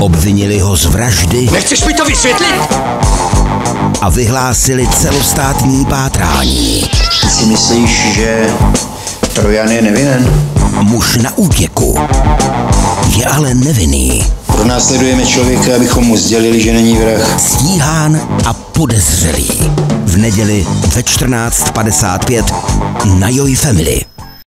Obvinili ho z vraždy Nechceš mi to vysvětlit? a vyhlásili celostátní pátrání. Ty si myslíš, že Trojan je nevinen? Muž na útěku je ale nevinný, Pronásledujeme člověka, abychom mu sdělili, že není vrah. stíhán a podezřelý. V neděli ve 14.55 na Joj Family.